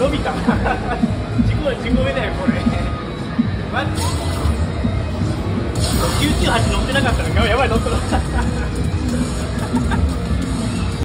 伸びた。事故は事故目だよこれ。マジ998乗ってなかったのやばい乗ってなかった。